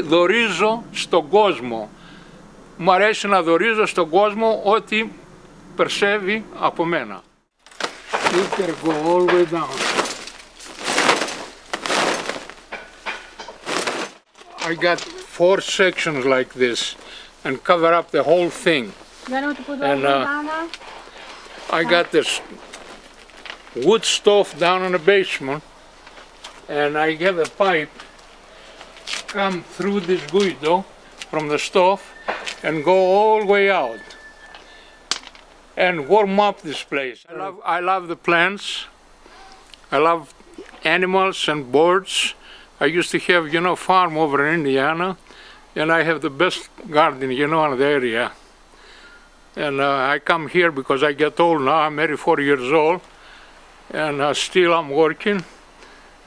Δορίζω στον κόσμο. Μου αρέσει να δορίζω στον κόσμο ό,τι περσεύει από μένα. You can go all the way down. I got four sections like this and cover up the whole thing. You know what to put And, all uh, down now? I got this wood stove down in the basement, and I have a pipe come through this guido from the stove and go all the way out and warm up this place. I love, I love the plants. I love animals and birds. I used to have, you know, farm over in Indiana, and I have the best garden, you know, in the area. And uh, I come here because I get old now. I'm 84 years old, and uh, still I'm working.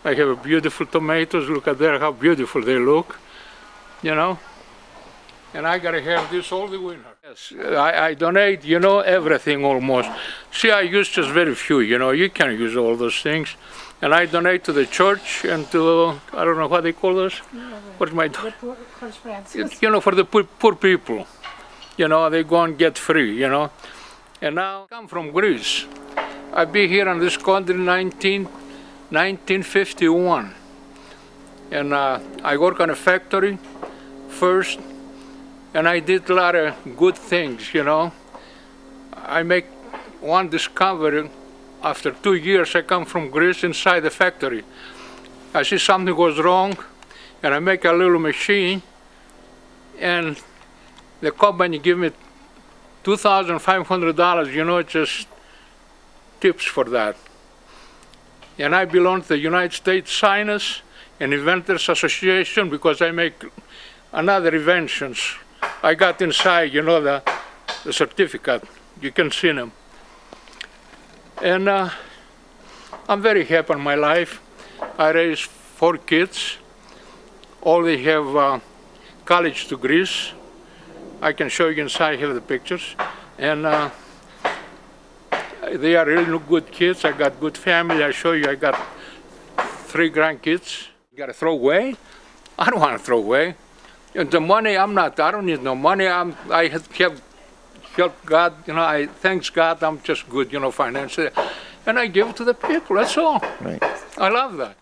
I have beautiful tomatoes. Look at there, how beautiful they look, you know. And I gotta have this all the winter. Yes, I, I donate, you know, everything almost. See, I use just very few, you know. You can't use all those things. And I donate to the church and to, I don't know what they call this. What's my, The poor, you know, for the poor, poor people. You know, they go and get free, you know. And now I come from Greece. I've been here on this country 19, 1951. And uh, I work on a factory first, and I did a lot of good things, you know. I make one discovery. After two years, I come from Greece inside the factory. I see something goes wrong, and I make a little machine, and the company give me two thousand five hundred dollars. You know, just tips for that. And I belong to the United States Science and Inventors Association because I make another inventions. I got inside, you know, the, the certificate. You can see them. And uh, I'm very happy in my life. I raised four kids. All they have uh, college degrees. I can show you inside here the pictures. And uh, they are really good kids. I got good family. I show you I got three grandkids. You gotta throw away? I don't wanna throw away. And the money, I'm not, I don't need no money. I'm, I have, have help God, you know, I thanks God I'm just good, you know, financially. And I give it to the people, that's all. Right. I love that.